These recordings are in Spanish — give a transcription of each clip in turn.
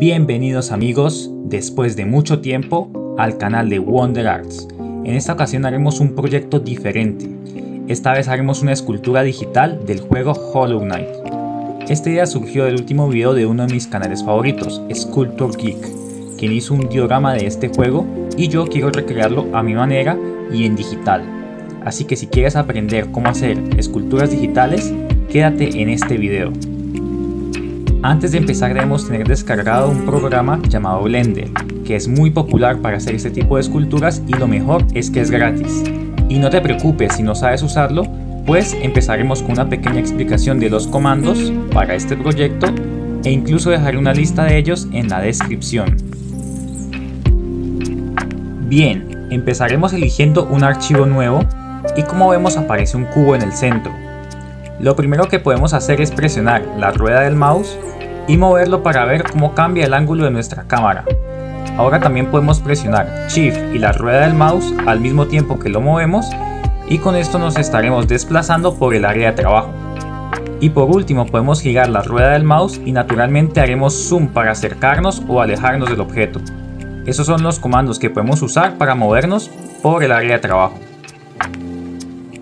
Bienvenidos amigos, después de mucho tiempo, al canal de Wonder Arts. En esta ocasión haremos un proyecto diferente. Esta vez haremos una escultura digital del juego Hollow Knight. Esta idea surgió del último video de uno de mis canales favoritos, Sculptor Geek, quien hizo un diorama de este juego y yo quiero recrearlo a mi manera y en digital. Así que si quieres aprender cómo hacer esculturas digitales, quédate en este video. Antes de empezar debemos tener descargado un programa llamado Blender, que es muy popular para hacer este tipo de esculturas y lo mejor es que es gratis. Y no te preocupes si no sabes usarlo, pues empezaremos con una pequeña explicación de los comandos para este proyecto e incluso dejaré una lista de ellos en la descripción. Bien, empezaremos eligiendo un archivo nuevo y como vemos aparece un cubo en el centro. Lo primero que podemos hacer es presionar la rueda del mouse y moverlo para ver cómo cambia el ángulo de nuestra cámara. Ahora también podemos presionar Shift y la rueda del mouse al mismo tiempo que lo movemos y con esto nos estaremos desplazando por el área de trabajo. Y por último podemos girar la rueda del mouse y naturalmente haremos zoom para acercarnos o alejarnos del objeto. Esos son los comandos que podemos usar para movernos por el área de trabajo.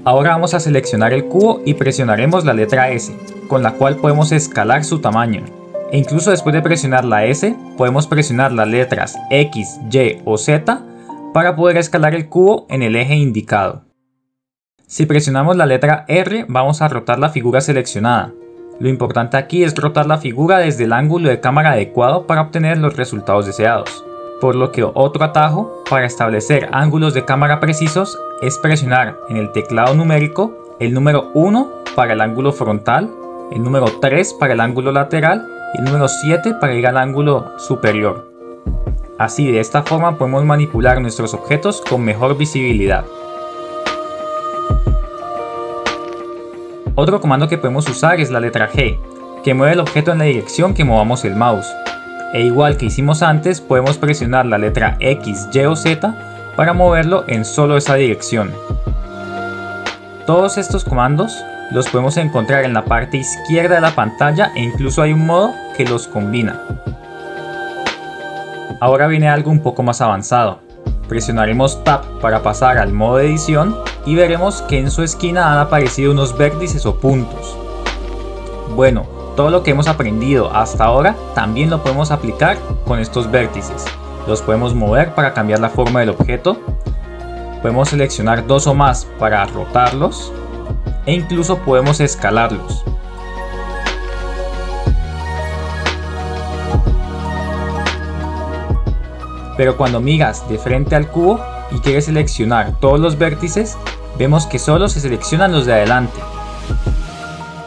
Ahora vamos a seleccionar el cubo y presionaremos la letra S, con la cual podemos escalar su tamaño. E incluso después de presionar la S, podemos presionar las letras X, Y o Z para poder escalar el cubo en el eje indicado. Si presionamos la letra R, vamos a rotar la figura seleccionada. Lo importante aquí es rotar la figura desde el ángulo de cámara adecuado para obtener los resultados deseados. Por lo que otro atajo para establecer ángulos de cámara precisos es presionar en el teclado numérico el número 1 para el ángulo frontal, el número 3 para el ángulo lateral y el número 7 para ir al ángulo superior. Así de esta forma podemos manipular nuestros objetos con mejor visibilidad. Otro comando que podemos usar es la letra G, que mueve el objeto en la dirección que movamos el mouse. E igual que hicimos antes, podemos presionar la letra X, Y o Z para moverlo en solo esa dirección. Todos estos comandos los podemos encontrar en la parte izquierda de la pantalla e incluso hay un modo que los combina. Ahora viene algo un poco más avanzado. Presionaremos Tab para pasar al modo de edición y veremos que en su esquina han aparecido unos vértices o puntos. Bueno, todo lo que hemos aprendido hasta ahora también lo podemos aplicar con estos vértices. Los podemos mover para cambiar la forma del objeto. Podemos seleccionar dos o más para rotarlos e incluso podemos escalarlos. Pero cuando miras de frente al cubo y quieres seleccionar todos los vértices, vemos que solo se seleccionan los de adelante.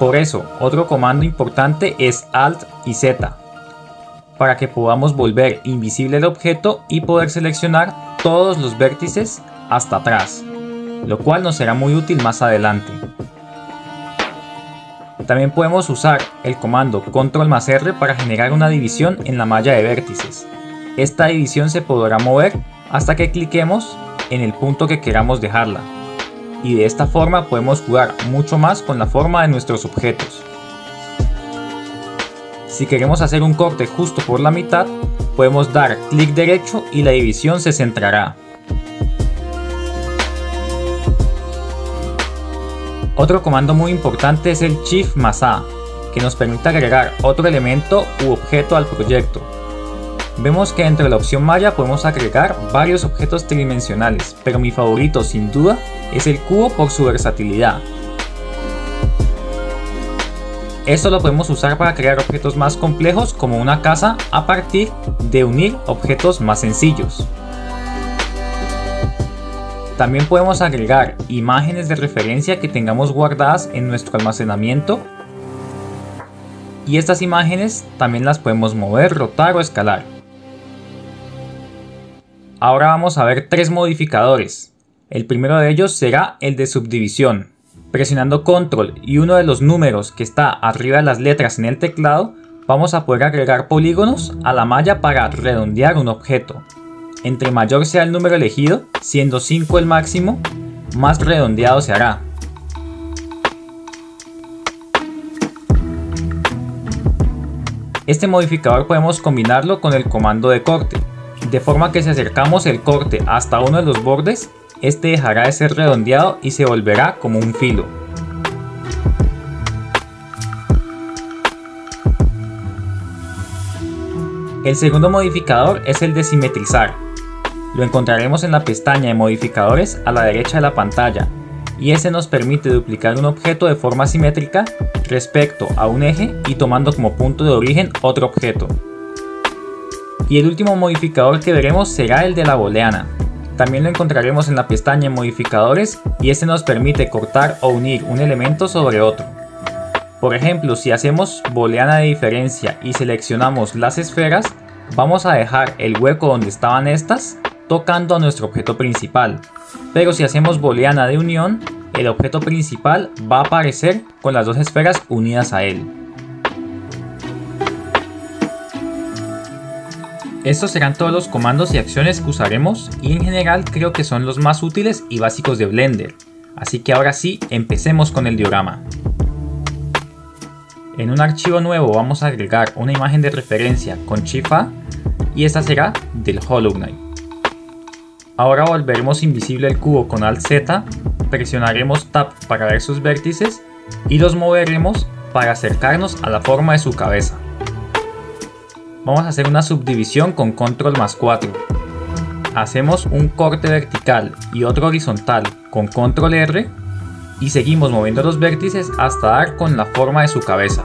Por eso, otro comando importante es Alt y Z, para que podamos volver invisible el objeto y poder seleccionar todos los vértices hasta atrás, lo cual nos será muy útil más adelante. También podemos usar el comando control más R para generar una división en la malla de vértices. Esta división se podrá mover hasta que cliquemos en el punto que queramos dejarla. Y de esta forma podemos jugar mucho más con la forma de nuestros objetos. Si queremos hacer un corte justo por la mitad, podemos dar clic derecho y la división se centrará. Otro comando muy importante es el Shift más A, que nos permite agregar otro elemento u objeto al proyecto. Vemos que dentro de la opción malla podemos agregar varios objetos tridimensionales, pero mi favorito sin duda es el cubo por su versatilidad. Esto lo podemos usar para crear objetos más complejos como una casa a partir de unir objetos más sencillos. También podemos agregar imágenes de referencia que tengamos guardadas en nuestro almacenamiento. Y estas imágenes también las podemos mover, rotar o escalar. Ahora vamos a ver tres modificadores. El primero de ellos será el de subdivisión. Presionando control y uno de los números que está arriba de las letras en el teclado, vamos a poder agregar polígonos a la malla para redondear un objeto. Entre mayor sea el número elegido, siendo 5 el máximo, más redondeado se hará. Este modificador podemos combinarlo con el comando de corte, de forma que si acercamos el corte hasta uno de los bordes, este dejará de ser redondeado y se volverá como un filo. El segundo modificador es el de simetrizar. Lo encontraremos en la pestaña de modificadores a la derecha de la pantalla y ese nos permite duplicar un objeto de forma simétrica respecto a un eje y tomando como punto de origen otro objeto. Y el último modificador que veremos será el de la booleana. También lo encontraremos en la pestaña modificadores y este nos permite cortar o unir un elemento sobre otro. Por ejemplo, si hacemos booleana de diferencia y seleccionamos las esferas, vamos a dejar el hueco donde estaban estas tocando a nuestro objeto principal. Pero si hacemos booleana de unión, el objeto principal va a aparecer con las dos esferas unidas a él. Estos serán todos los comandos y acciones que usaremos y en general creo que son los más útiles y básicos de Blender. Así que ahora sí, empecemos con el diorama. En un archivo nuevo vamos a agregar una imagen de referencia con Shift A y esta será del Hollow Knight. Ahora volveremos invisible el cubo con Alt Z, presionaremos Tab para ver sus vértices y los moveremos para acercarnos a la forma de su cabeza. Vamos a hacer una subdivisión con Control más 4. Hacemos un corte vertical y otro horizontal con Control R y seguimos moviendo los vértices hasta dar con la forma de su cabeza.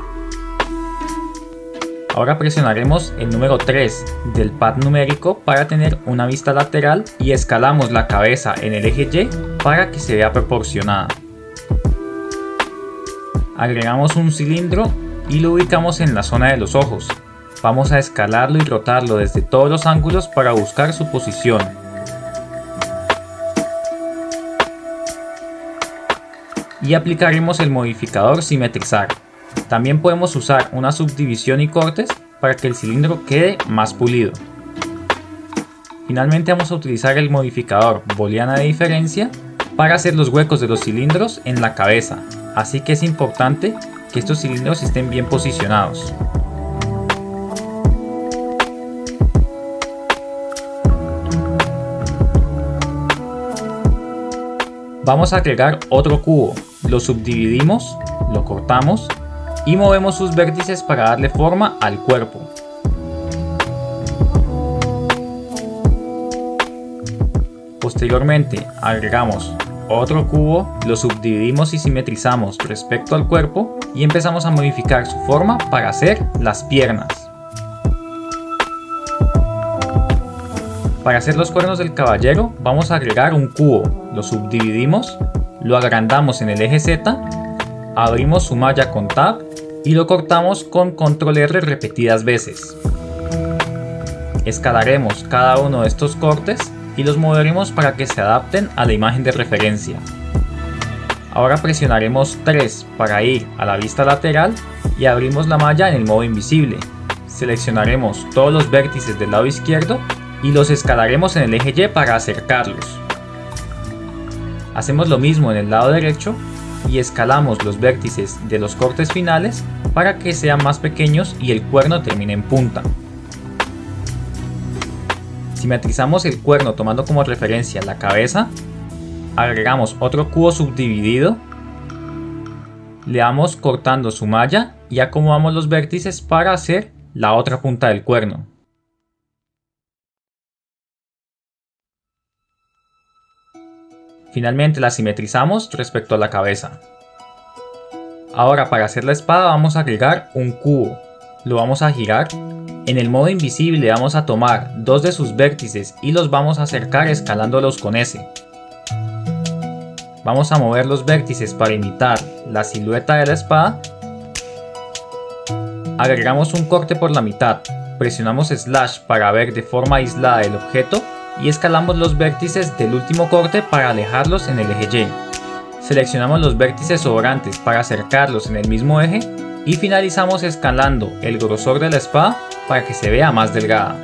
Ahora presionaremos el número 3 del pad numérico para tener una vista lateral y escalamos la cabeza en el eje Y para que se vea proporcionada. Agregamos un cilindro y lo ubicamos en la zona de los ojos. Vamos a escalarlo y rotarlo desde todos los ángulos para buscar su posición. y aplicaremos el modificador simetrizar. También podemos usar una subdivisión y cortes para que el cilindro quede más pulido. Finalmente vamos a utilizar el modificador booleana de diferencia para hacer los huecos de los cilindros en la cabeza, así que es importante que estos cilindros estén bien posicionados. Vamos a agregar otro cubo, lo subdividimos, lo cortamos y movemos sus vértices para darle forma al cuerpo. Posteriormente agregamos otro cubo, lo subdividimos y simetrizamos respecto al cuerpo y empezamos a modificar su forma para hacer las piernas. Para hacer los cuernos del caballero vamos a agregar un cubo, lo subdividimos, lo agrandamos en el eje Z, abrimos su malla con Tab y lo cortamos con Control R repetidas veces. Escalaremos cada uno de estos cortes y los moveremos para que se adapten a la imagen de referencia. Ahora presionaremos 3 para ir a la vista lateral y abrimos la malla en el modo invisible. Seleccionaremos todos los vértices del lado izquierdo y los escalaremos en el eje Y para acercarlos. Hacemos lo mismo en el lado derecho y escalamos los vértices de los cortes finales para que sean más pequeños y el cuerno termine en punta. Simetrizamos el cuerno tomando como referencia la cabeza, agregamos otro cubo subdividido, le damos cortando su malla y acomodamos los vértices para hacer la otra punta del cuerno. Finalmente la simetrizamos respecto a la cabeza. Ahora para hacer la espada vamos a agregar un cubo. Lo vamos a girar. En el modo invisible vamos a tomar dos de sus vértices y los vamos a acercar escalándolos con S. Vamos a mover los vértices para imitar la silueta de la espada. Agregamos un corte por la mitad. Presionamos slash para ver de forma aislada el objeto y escalamos los vértices del último corte para alejarlos en el eje Y. Seleccionamos los vértices sobrantes para acercarlos en el mismo eje y finalizamos escalando el grosor de la espada para que se vea más delgada.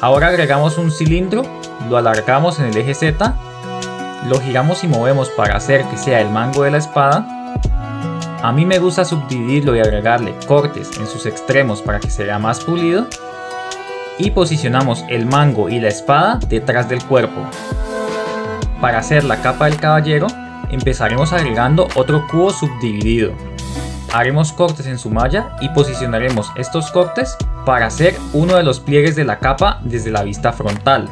Ahora agregamos un cilindro, lo alargamos en el eje Z, lo giramos y movemos para hacer que sea el mango de la espada A mí me gusta subdividirlo y agregarle cortes en sus extremos para que se vea más pulido. Y posicionamos el mango y la espada detrás del cuerpo. Para hacer la capa del caballero, empezaremos agregando otro cubo subdividido. Haremos cortes en su malla y posicionaremos estos cortes para hacer uno de los pliegues de la capa desde la vista frontal.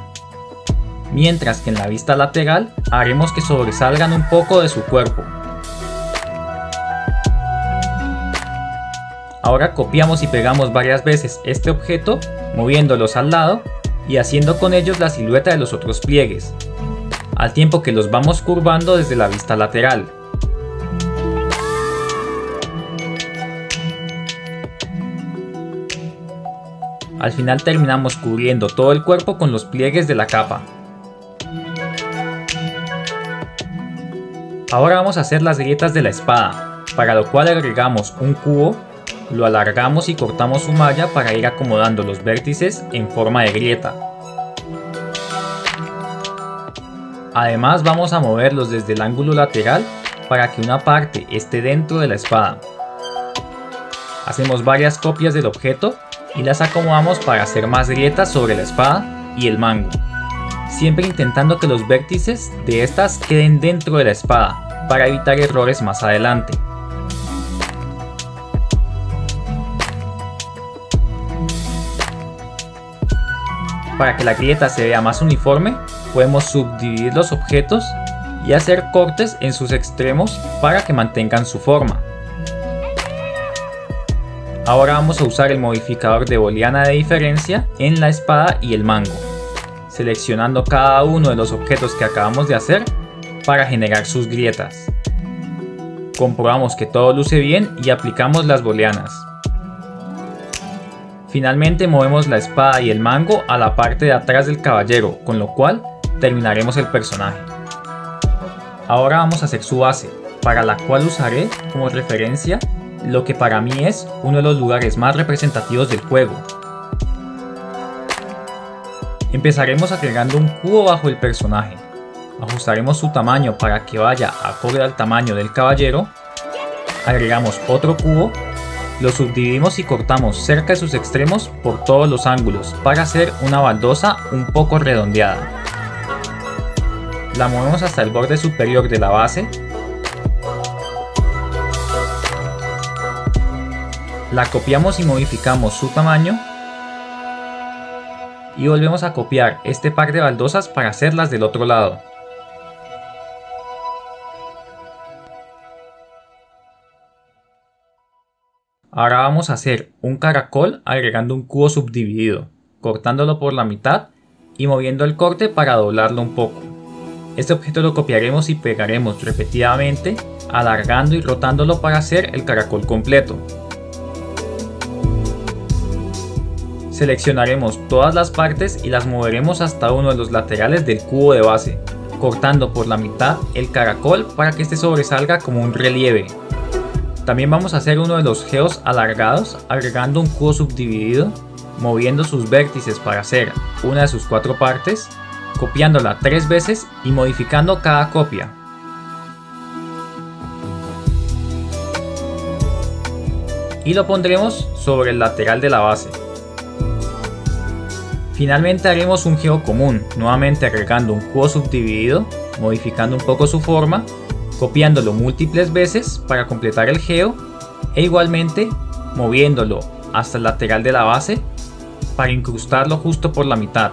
Mientras que en la vista lateral haremos que sobresalgan un poco de su cuerpo. Ahora copiamos y pegamos varias veces este objeto, moviéndolos al lado y haciendo con ellos la silueta de los otros pliegues, al tiempo que los vamos curvando desde la vista lateral. Al final terminamos cubriendo todo el cuerpo con los pliegues de la capa. Ahora vamos a hacer las grietas de la espada, para lo cual agregamos un cubo, lo alargamos y cortamos su malla para ir acomodando los vértices en forma de grieta. Además vamos a moverlos desde el ángulo lateral para que una parte esté dentro de la espada. Hacemos varias copias del objeto y las acomodamos para hacer más grietas sobre la espada y el mango, siempre intentando que los vértices de estas queden dentro de la espada para evitar errores más adelante. Para que la grieta se vea más uniforme, podemos subdividir los objetos y hacer cortes en sus extremos para que mantengan su forma. Ahora vamos a usar el modificador de booleana de diferencia en la espada y el mango, seleccionando cada uno de los objetos que acabamos de hacer para generar sus grietas. Comprobamos que todo luce bien y aplicamos las booleanas. Finalmente movemos la espada y el mango a la parte de atrás del caballero, con lo cual terminaremos el personaje. Ahora vamos a hacer su base, para la cual usaré como referencia lo que para mí es uno de los lugares más representativos del juego. Empezaremos agregando un cubo bajo el personaje, ajustaremos su tamaño para que vaya acorde al tamaño del caballero, agregamos otro cubo, lo subdividimos y cortamos cerca de sus extremos por todos los ángulos para hacer una baldosa un poco redondeada. La movemos hasta el borde superior de la base la copiamos y modificamos su tamaño y volvemos a copiar este par de baldosas para hacerlas del otro lado. Ahora vamos a hacer un caracol agregando un cubo subdividido, cortándolo por la mitad y moviendo el corte para doblarlo un poco. Este objeto lo copiaremos y pegaremos repetidamente, alargando y rotándolo para hacer el caracol completo. Seleccionaremos todas las partes y las moveremos hasta uno de los laterales del cubo de base, cortando por la mitad el caracol para que este sobresalga como un relieve. También vamos a hacer uno de los geos alargados agregando un cubo subdividido, moviendo sus vértices para hacer una de sus cuatro partes, copiándola tres veces y modificando cada copia. Y lo pondremos sobre el lateral de la base. Finalmente haremos un geo común, nuevamente agregando un cubo subdividido, modificando un poco su forma, copiándolo múltiples veces para completar el geo e igualmente moviéndolo hasta el lateral de la base para incrustarlo justo por la mitad.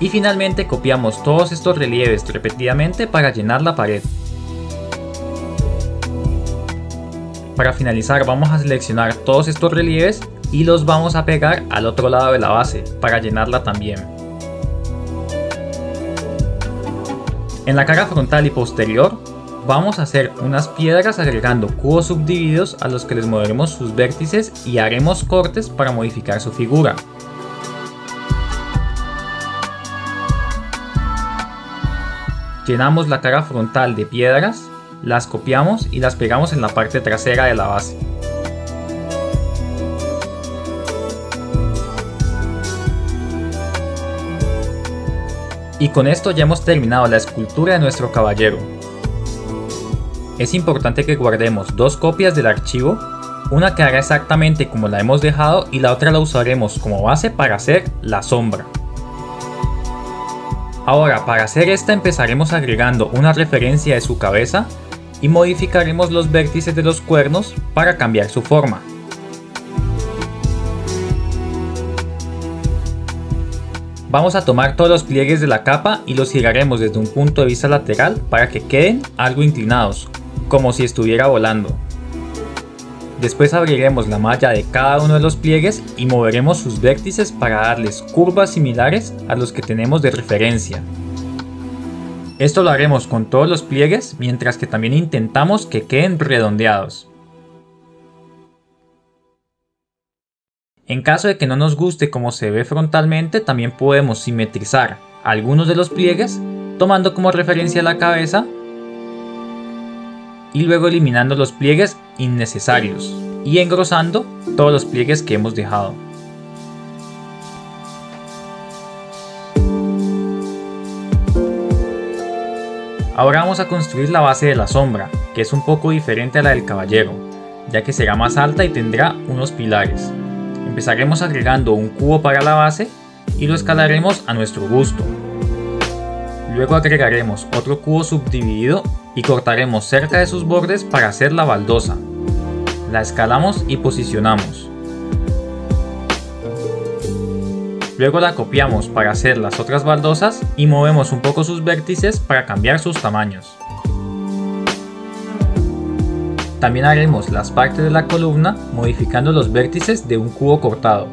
Y finalmente copiamos todos estos relieves repetidamente para llenar la pared. Para finalizar vamos a seleccionar todos estos relieves y los vamos a pegar al otro lado de la base para llenarla también. En la cara frontal y posterior vamos a hacer unas piedras agregando cubos subdivididos a los que les moveremos sus vértices y haremos cortes para modificar su figura. Llenamos la cara frontal de piedras, las copiamos y las pegamos en la parte trasera de la base. Y con esto ya hemos terminado la escultura de nuestro caballero. es importante que guardemos dos copias del archivo, una que haga exactamente como la hemos dejado y la otra la usaremos como base para hacer la sombra. Ahora para hacer esta empezaremos agregando una referencia de su cabeza y modificaremos los vértices de los cuernos para cambiar su forma. Vamos a tomar todos los pliegues de la capa y los giraremos desde un punto de vista lateral para que queden algo inclinados, como si estuviera volando. Después abriremos la malla de cada uno de los pliegues y moveremos sus vértices para darles curvas similares a los que tenemos de referencia. Esto lo haremos con todos los pliegues mientras que también intentamos que queden redondeados. En caso de que no nos guste como se ve frontalmente, también podemos simetrizar algunos de los pliegues tomando como referencia la cabeza y luego eliminando los pliegues innecesarios y engrosando todos los pliegues que hemos dejado. Ahora vamos a construir la base de la sombra, que es un poco diferente a la del caballero, ya que será más alta y tendrá unos pilares. Empezaremos agregando un cubo para la base y lo escalaremos a nuestro gusto. Luego agregaremos otro cubo subdividido y cortaremos cerca de sus bordes para hacer la baldosa. La escalamos y posicionamos. Luego la copiamos para hacer las otras baldosas y movemos un poco sus vértices para cambiar sus tamaños. También haremos las partes de la columna modificando los vértices de un cubo cortado.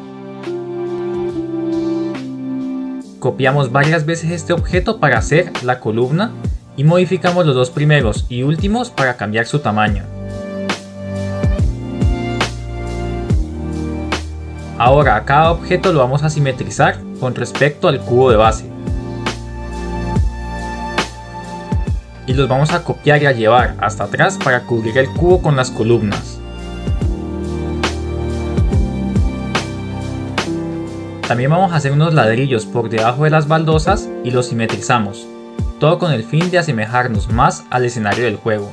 Copiamos varias veces este objeto para hacer la columna y modificamos los dos primeros y últimos para cambiar su tamaño. Ahora cada objeto lo vamos a simetrizar con respecto al cubo de base. Y los vamos a copiar y a llevar hasta atrás para cubrir el cubo con las columnas. También vamos a hacer unos ladrillos por debajo de las baldosas y los simetrizamos todo con el fin de asemejarnos más al escenario del juego.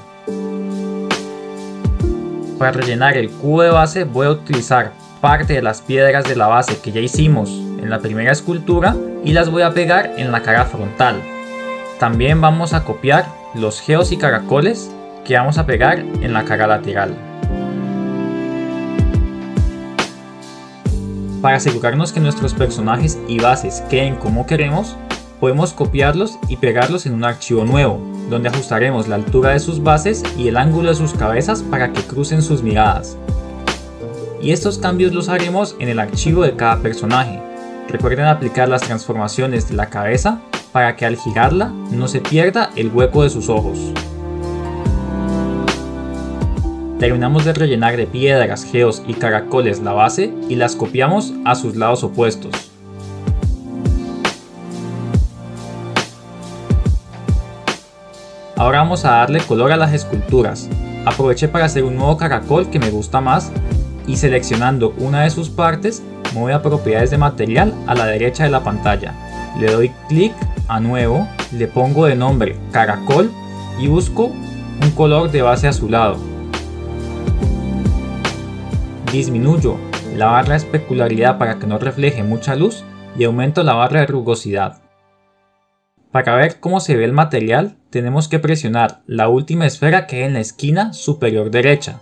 Para rellenar el cubo de base voy a utilizar parte de las piedras de la base que ya hicimos en la primera escultura y las voy a pegar en la cara frontal. También vamos a copiar los geos y caracoles que vamos a pegar en la cara lateral. Para asegurarnos que nuestros personajes y bases queden como queremos, podemos copiarlos y pegarlos en un archivo nuevo, donde ajustaremos la altura de sus bases y el ángulo de sus cabezas para que crucen sus miradas. Y estos cambios los haremos en el archivo de cada personaje. Recuerden aplicar las transformaciones de la cabeza para que al girarla no se pierda el hueco de sus ojos. Terminamos de rellenar de piedras, geos y caracoles la base y las copiamos a sus lados opuestos. Ahora vamos a darle color a las esculturas. Aproveché para hacer un nuevo caracol que me gusta más y seleccionando una de sus partes voy a propiedades de material a la derecha de la pantalla. Le doy clic a nuevo, le pongo de nombre caracol y busco un color de base azulado. Disminuyo la barra de especularidad para que no refleje mucha luz y aumento la barra de rugosidad. Para ver cómo se ve el material, tenemos que presionar la última esfera que hay en la esquina superior derecha.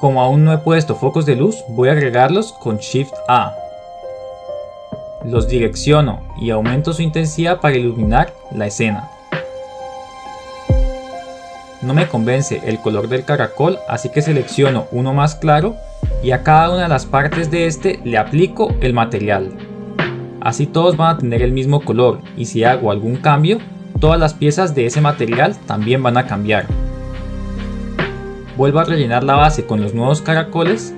Como aún no he puesto focos de luz, voy a agregarlos con Shift A. Los direcciono y aumento su intensidad para iluminar la escena. No me convence el color del caracol, así que selecciono uno más claro y a cada una de las partes de este le aplico el material. Así todos van a tener el mismo color y si hago algún cambio, todas las piezas de ese material también van a cambiar. Vuelvo a rellenar la base con los nuevos caracoles.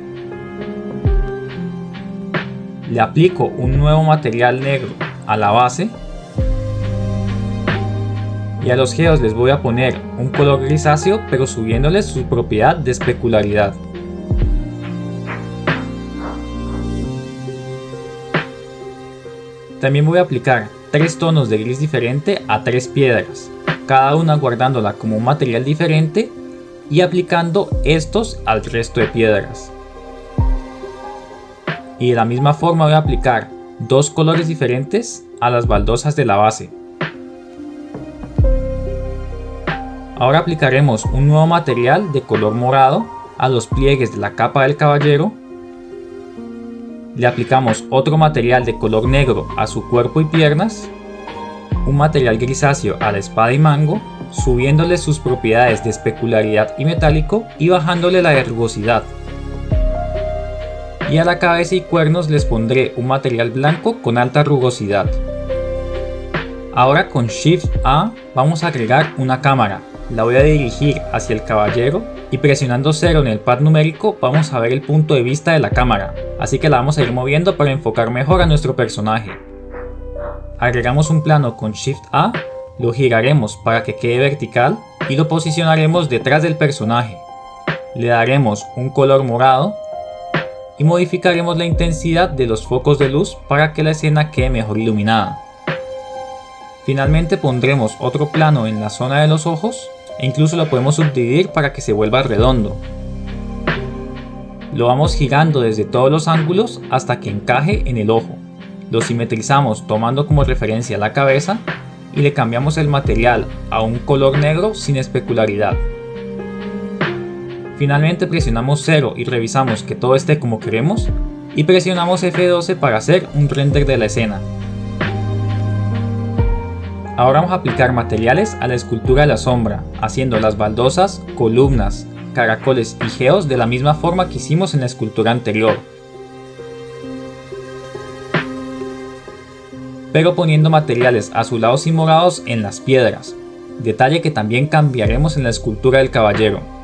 Le aplico un nuevo material negro a la base. Y a los geos les voy a poner un color grisáceo pero subiéndoles su propiedad de especularidad. También voy a aplicar tres tonos de gris diferente a tres piedras. cada una guardándola como un material diferente y aplicando estos al resto de piedras. Y de la misma forma voy a aplicar dos colores diferentes a las baldosas de la base. Ahora aplicaremos un nuevo material de color morado a los pliegues de la capa del caballero. Le aplicamos otro material de color negro a su cuerpo y piernas. Un material grisáceo a la espada y mango, subiéndole sus propiedades de especularidad y metálico y bajándole la rugosidad. Y a la cabeza y cuernos les pondré un material blanco con alta rugosidad. Ahora con Shift A vamos a agregar una cámara la voy a dirigir hacia el caballero y presionando 0 en el pad numérico vamos a ver el punto de vista de la cámara, así que la vamos a ir moviendo para enfocar mejor a nuestro personaje. Agregamos un plano con Shift A, lo giraremos para que quede vertical y lo posicionaremos detrás del personaje. Le daremos un color morado y modificaremos la intensidad de los focos de luz para que la escena quede mejor iluminada. Finalmente pondremos otro plano en la zona de los ojos e incluso lo podemos subdividir para que se vuelva redondo. Lo vamos girando desde todos los ángulos hasta que encaje en el ojo. Lo simetrizamos tomando como referencia la cabeza y le cambiamos el material a un color negro sin especularidad. Finalmente presionamos 0 y revisamos que todo esté como queremos y presionamos F12 para hacer un render de la escena. Ahora vamos a aplicar materiales a la escultura de la sombra, haciendo las baldosas, columnas, caracoles y geos de la misma forma que hicimos en la escultura anterior. Pero poniendo materiales azulados y morados en las piedras, detalle que también cambiaremos en la escultura del caballero.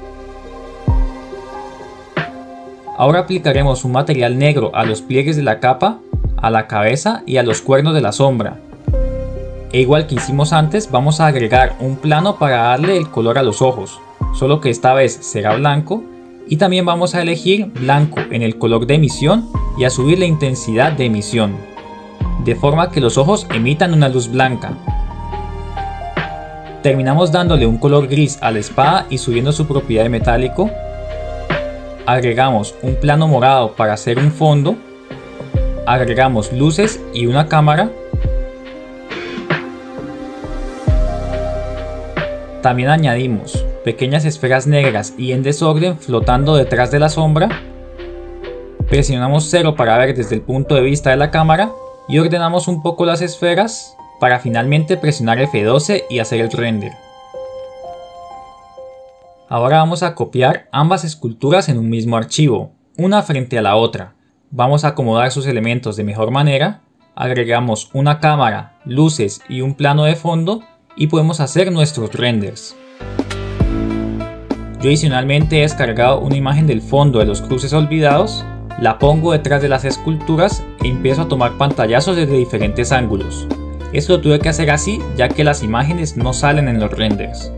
Ahora aplicaremos un material negro a los pliegues de la capa, a la cabeza y a los cuernos de la sombra, e igual que hicimos antes, vamos a agregar un plano para darle el color a los ojos, solo que esta vez será blanco y también vamos a elegir blanco en el color de emisión y a subir la intensidad de emisión, de forma que los ojos emitan una luz blanca. Terminamos dándole un color gris a la espada y subiendo su propiedad de metálico. Agregamos un plano morado para hacer un fondo. Agregamos luces y una cámara También añadimos pequeñas esferas negras y en desorden flotando detrás de la sombra. Presionamos 0 para ver desde el punto de vista de la cámara y ordenamos un poco las esferas para finalmente presionar F12 y hacer el render. Ahora vamos a copiar ambas esculturas en un mismo archivo, una frente a la otra. Vamos a acomodar sus elementos de mejor manera, agregamos una cámara, luces y un plano de fondo y podemos hacer nuestros renders. Yo adicionalmente he descargado una imagen del fondo de los cruces olvidados, la pongo detrás de las esculturas e empiezo a tomar pantallazos desde diferentes ángulos. Esto lo tuve que hacer así ya que las imágenes no salen en los renders.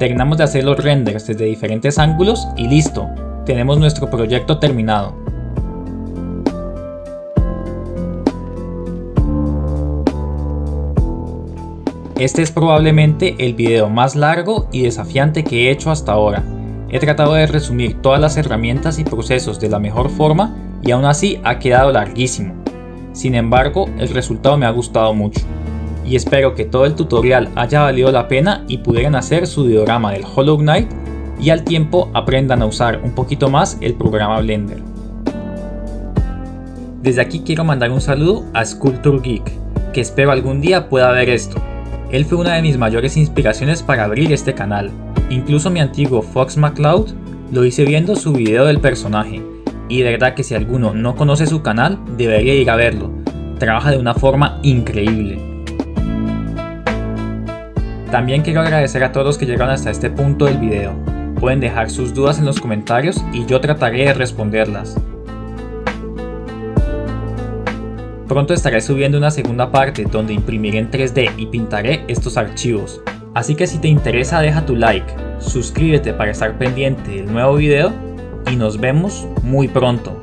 Terminamos de hacer los renders desde diferentes ángulos y listo, tenemos nuestro proyecto terminado. Este es probablemente el video más largo y desafiante que he hecho hasta ahora. He tratado de resumir todas las herramientas y procesos de la mejor forma y aún así ha quedado larguísimo. Sin embargo, el resultado me ha gustado mucho. Y espero que todo el tutorial haya valido la pena y pudieran hacer su diorama del Hollow Knight y al tiempo aprendan a usar un poquito más el programa Blender. Desde aquí quiero mandar un saludo a Sculpture Geek, que espero algún día pueda ver esto él fue una de mis mayores inspiraciones para abrir este canal. Incluso mi antiguo Fox McCloud lo hice viendo su video del personaje. Y de verdad que si alguno no conoce su canal, debería ir a verlo. Trabaja de una forma increíble. También quiero agradecer a todos los que llegaron hasta este punto del video. Pueden dejar sus dudas en los comentarios y yo trataré de responderlas. Pronto estaré subiendo una segunda parte donde imprimiré en 3D y pintaré estos archivos. Así que si te interesa deja tu like, suscríbete para estar pendiente del nuevo video y nos vemos muy pronto.